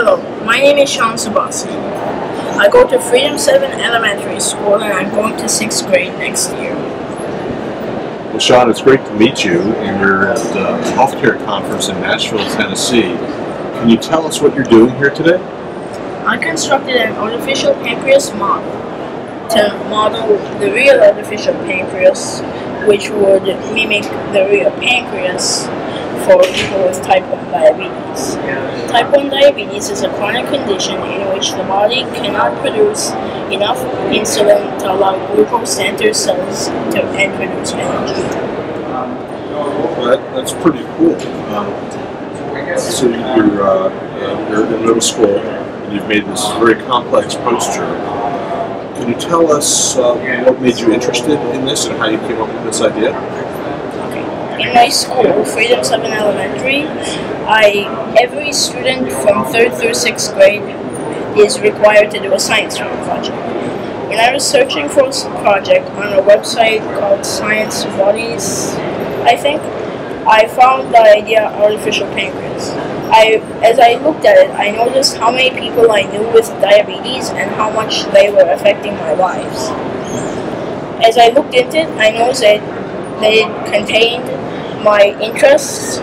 Hello, my name is Sean Subasi. I go to Freedom 7 Elementary School and I'm going to 6th grade next year. Well, Sean, it's great to meet you, and you're at the healthcare conference in Nashville, Tennessee. Can you tell us what you're doing here today? I constructed an artificial pancreas model to model the real artificial pancreas, which would mimic the real pancreas for people with type 1 diabetes. Type 1 diabetes is a chronic condition in which the body cannot produce enough insulin to allow glucose enter cells to, and produce energy. Well, that, that's pretty cool. Um, so you're, uh, you're in middle school, and you've made this very complex poster. Can you tell us uh, what made you interested in this and how you came up with this idea? In my school, Freedom 7 Elementary, I every student from 3rd through 6th grade is required to do a science fair project. When I was searching for a project on a website called Science Buddies, I think, I found the idea artificial pancreas. I, as I looked at it, I noticed how many people I knew with diabetes and how much they were affecting my lives. As I looked into it, I noticed that they contained my interests,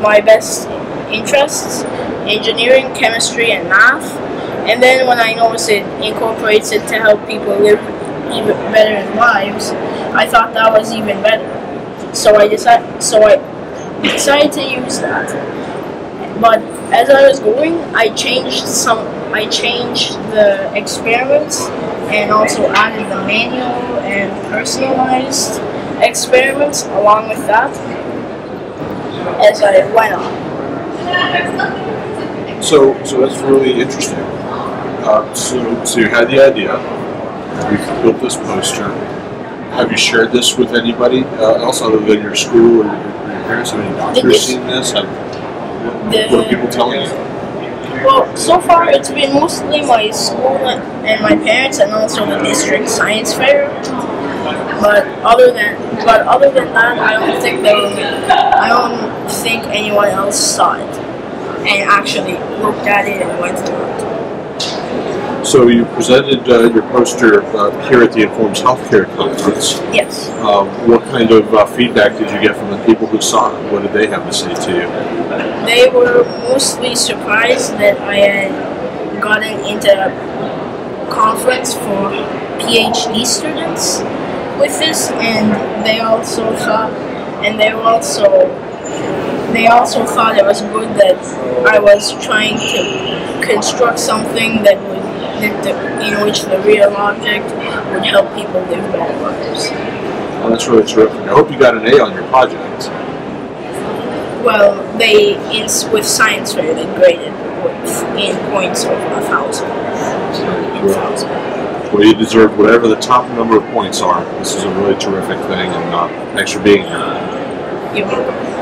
my best interests, engineering, chemistry, and math. And then when I noticed it incorporates it to help people live even better lives, I thought that was even better. So I decided, so I decided to use that. But as I was going, I changed some. I changed the experiments and also added the manual and personalized experiments along with that as I went on. So, so that's really interesting. Uh, so, so you had the idea. You've built this poster. Have you shared this with anybody uh, else other than your school or your, your parents? Have any doctors seen this? Have, the, what are people telling you? Well, so far it's been mostly my school and my parents, and also the district science fair. But other than but other than that, I don't think they. I don't think anyone else saw it and actually looked at it and went through it. So you presented uh, your poster uh, here at the Informs Healthcare Conference. Yes. Um, what kind of uh, feedback did you get from the people who saw it? What did they have to say to you? They were mostly surprised that I had gotten into a conference for PhD students with this, and they also thought, and they also, they also thought it was good that I was trying to construct something that would, that the, in which the real object would help people live better lives. Well, that's really terrific. I hope you got an A on your project. Well, they in with science fair they graded with in points of a thousand. You deserve whatever the top number of points are. This is a really terrific thing, and uh, thanks for being here. You're welcome.